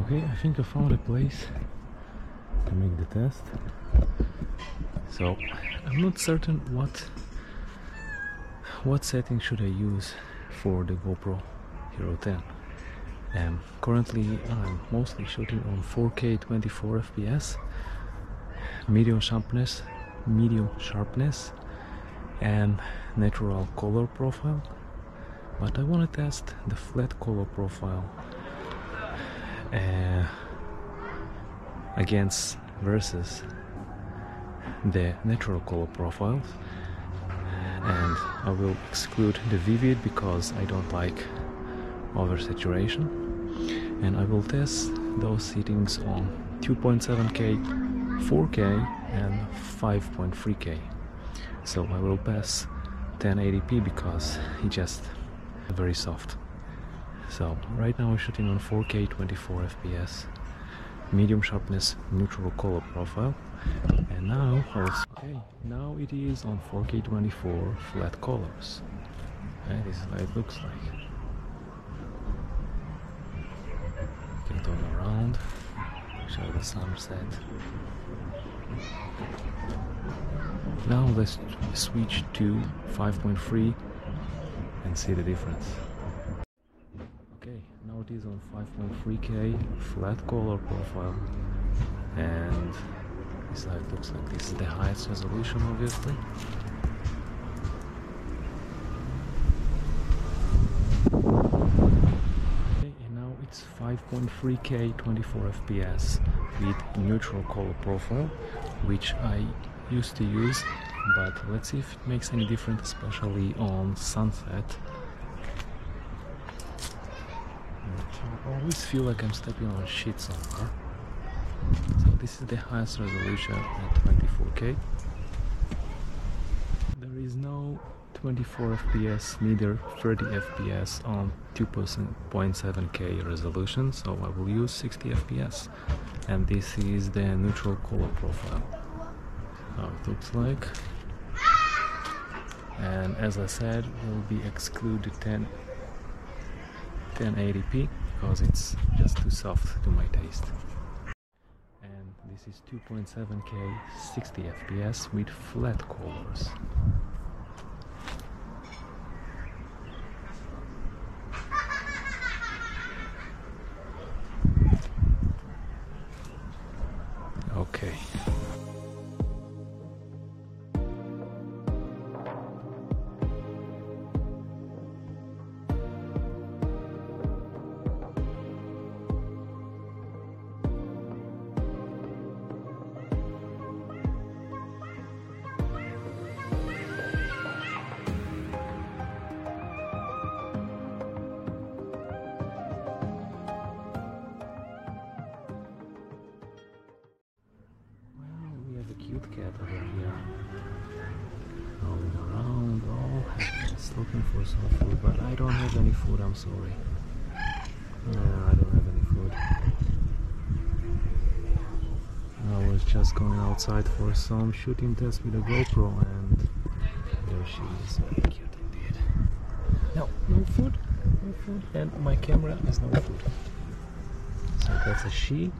Okay, I think I found a place to make the test. So I'm not certain what what setting should I use for the GoPro Hero 10. Um, currently I'm mostly shooting on 4K 24 FPS, medium sharpness, medium sharpness, and natural color profile. But I want to test the flat color profile uh, against versus the natural color profiles and I will exclude the vivid because I don't like oversaturation. And I will test those settings on 2.7k 4k and 5.3k so I will pass 1080p because it's just very soft so right now I'm shooting on 4K 24 FPS, medium sharpness, neutral color profile, and now okay, now it is on 4K 24 flat colors. And this is how it looks like. You can turn around, show the sunset. Now let's switch to 5.3 and see the difference it is on 5.3k flat color profile. And this it looks like this is the highest resolution obviously. Okay, and now it's 5.3k 24 fps with neutral color profile which I used to use but let's see if it makes any difference especially on sunset I always feel like I'm stepping on shit somewhere. So this is the highest resolution at 24k. There is no 24 fps neither 30 fps on 2.7k resolution so I will use 60 fps and this is the neutral color profile how it looks like and as I said we'll be excluded 10 1080p because it's just too soft to my taste. And this is 2.7K 60 FPS with flat colors. Cat over here rolling around all happiness. Looking for some food but I don't have any food I'm sorry. No I don't have any food. I was just going outside for some shooting test with a GoPro and there she is. Very cute indeed. No no food no food and my camera has no food. So that's a she